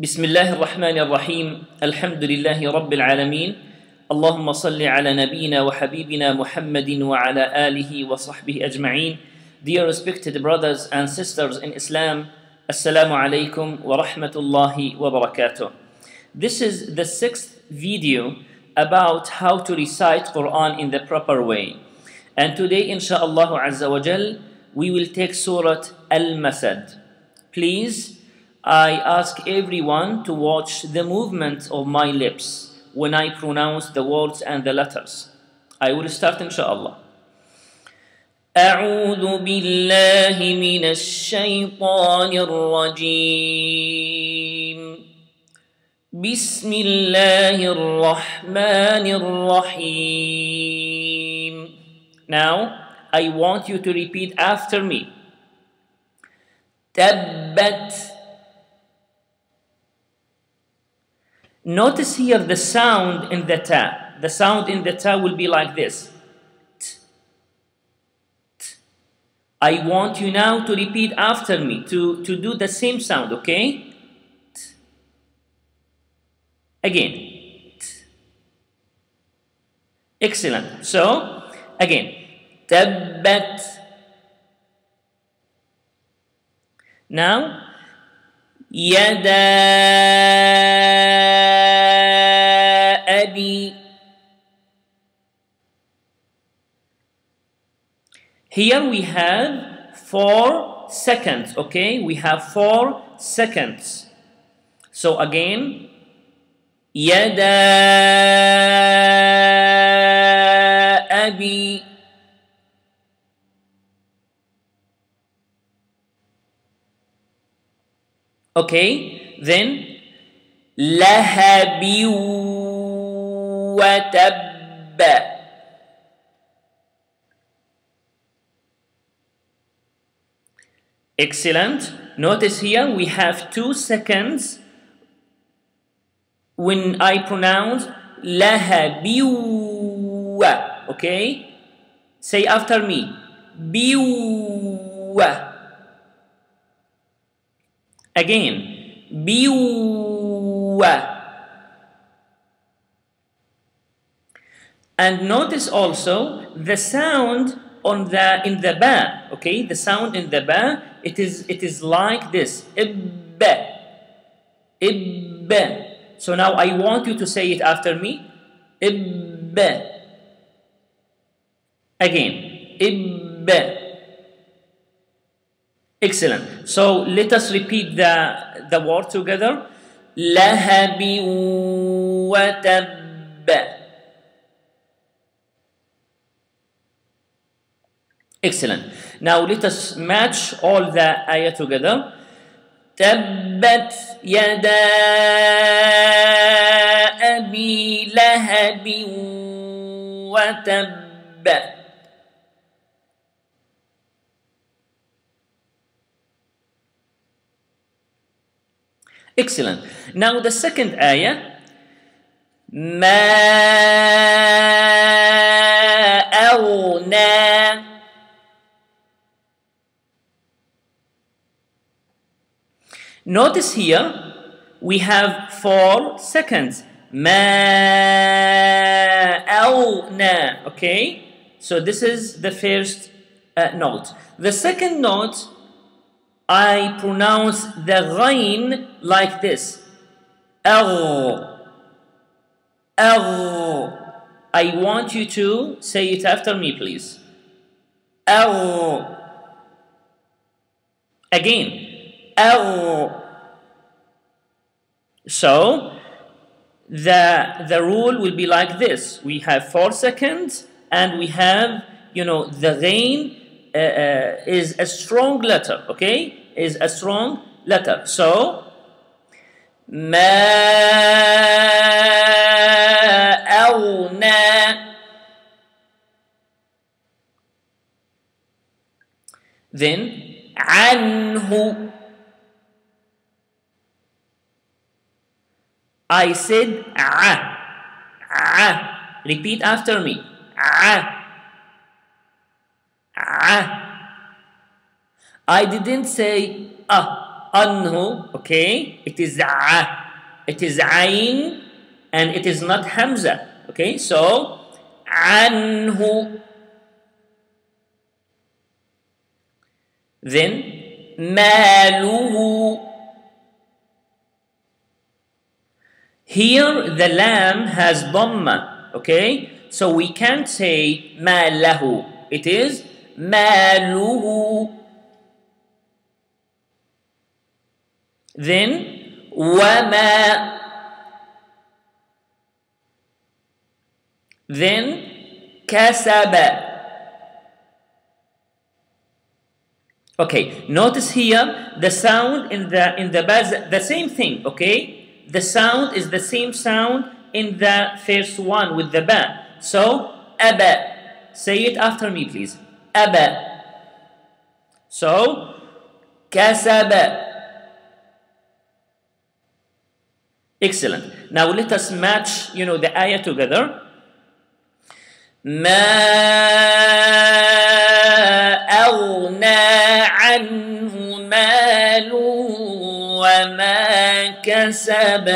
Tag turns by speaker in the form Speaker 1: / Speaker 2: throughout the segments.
Speaker 1: بسم الله الرحمن الرحيم الحمد لله رب العالمين اللهم صل على نبينا وحبيبنا محمد وعلى آله وصحبه أجمعين Dear respected brothers and sisters in Islam Assalamu alaikum wa rahmatullahi wa barakatuh This is the sixth video about how to recite Quran in the proper way and today inshallah azza wa jal we will take Surah Al-Masad Please I ask everyone to watch the movement of my lips when I pronounce the words and the letters. I will start inshallah. أعوذ بالله من الشيطان الرجيم بسم الله الرحمن الرحيم Now I want you to repeat after me تبت Notice here the sound in the ta. The sound in the ta will be like this. T, t. I want you now to repeat after me, to, to do the same sound, okay? T. Again. Excellent. So, again. Tabbat. Now, yada. أبي Here we have four seconds, okay? We have four seconds. So again, يدا أبي Okay, then لهب وتب Excellent. Notice here we have two seconds when I pronounce لهبيو. Okay? Say after me. بيو. Again. بيو. And notice also the sound on the in the ba. Okay, the sound in the ba it is it is like this. Ib. Ib. So now I want you to say it after me. Ib. Again. Ib. Excellent. So let us repeat the the word together. لهب وتب. Excellent. Now let us match all the ayah together. تبت يدا أبي لهب وتب Excellent. Now the second ayah. ما أغنى Notice here we have four seconds. Ma'alna. Okay? So this is the first uh, note. The second note, I pronounce the ghain like this. Ar. Ar. I want you to say it after me, please. Ar. Again. أغ So the, the rule will be like this. We have four seconds and we have, you know, the ghain uh, uh, is a strong letter, okay? Is a strong letter. So, ما أغنى Then, عنه I said a, a. Repeat after me. A, a. I didn't say ah. anhu, okay? It is a. It is ayn and it is not hamza, okay? So, anhu. Then, maluhu. Here, the lam has dhamma, okay? So we can't say malahu. It is maluhu. Then, wama. Then, kasaba. Okay, notice here the sound in the in the baz the same thing, okay? The sound is the same sound in the first one with the ba. So, aba. Say it after me, please. Aba. So, kasaba. Excellent. Now let us match, you know, the ayah together. ما أغنى عنه ماله وما كسب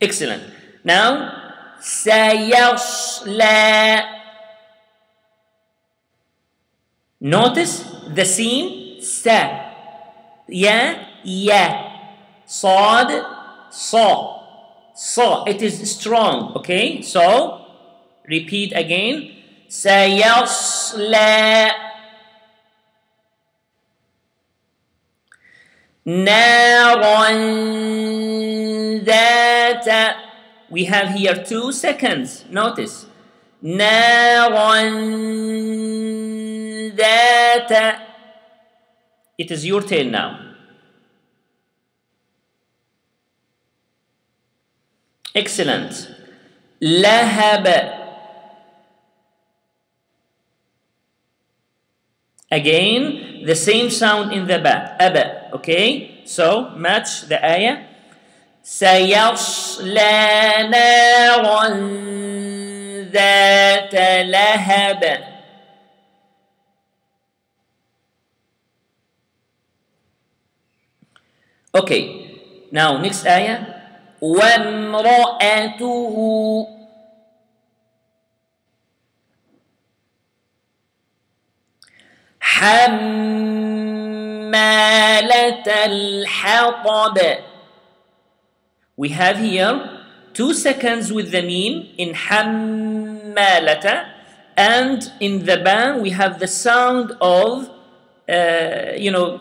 Speaker 1: Excellent. Now, سيصلى Notice the scene sa ya ya صاد صا صا it is strong okay so repeat again سيصلى نارا ذات we have here two seconds notice نارا ذات it is your turn now excellent لهب Again, the same sound in the ba, aba, okay? So, match the ayah. سيصلى نارا ذات لهب Okay, now next ayah. وامرأته We have here two seconds with the meem in حمالة and in the ban we have the sound of uh, you know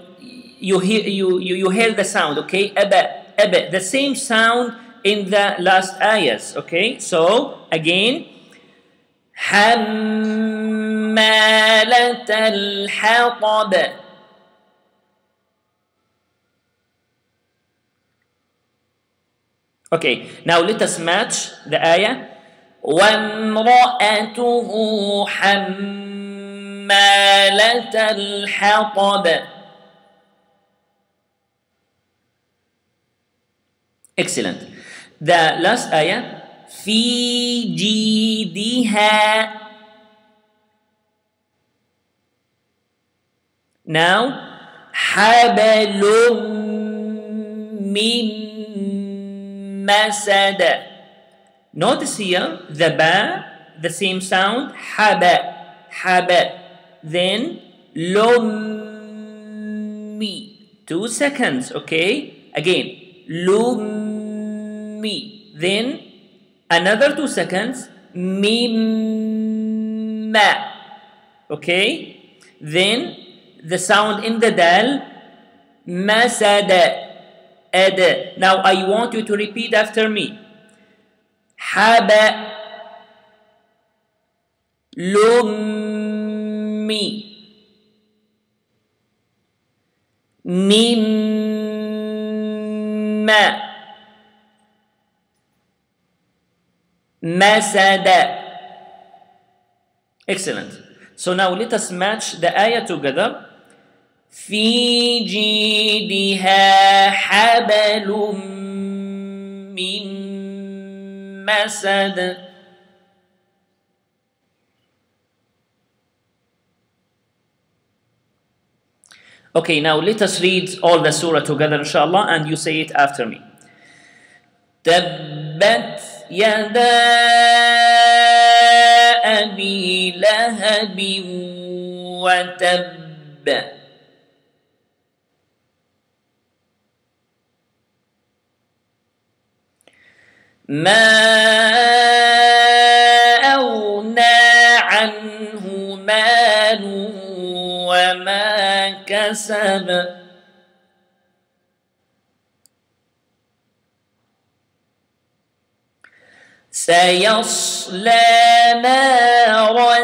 Speaker 1: you hear you, you you hear the sound okay? Abe the same sound in the last ayahs okay? So again حمالة الحطب. Okay, now let us match the ayah. وامرأته حمالة الحطب Excellent. The last ayah. في جيدها Now, حبل من masada. Notice here the ba, the same sound, حب حب. Then لومي two seconds, okay? Again, لومي. Then another two seconds, mimma, okay? Then the sound in the dal, masada. Ad. Now I want you to repeat after me. Haba. Lummi. Mimma. Masada. Excellent. So now let us match the ayah together. في جيدها حبل من مسد Okay, now let us read all the surah together, inshallah, and you say it after me. تبت يدا أبي لهب وتب ما أغنى عنه ماله وما كسب سيصلى نارا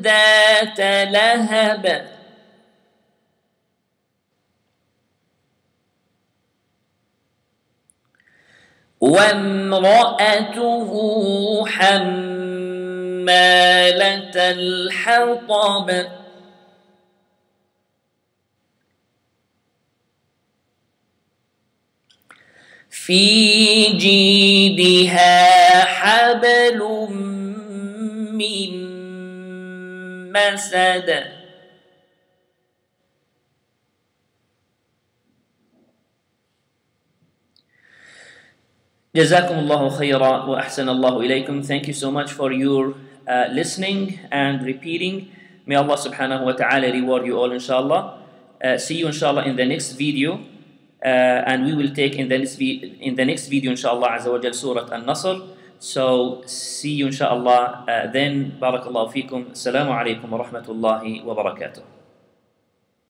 Speaker 1: ذات لهب وامرأته حمالة الحطب. في جيدها حبل من مسد. Jazakumullahu khayra wa ahsan ilaykum. Thank you so much for your uh, listening and repeating. May Allah subhanahu wa ta'ala reward you all inshallah. Uh, see you inshallah in the next video. Uh, and we will take in the next, in the next video inshallah azza wa jal surah al-nasr. So see you inshallah uh, then. Barakallahu fikum. Salamu alaykum wa rahmatullahi wa barakatuh.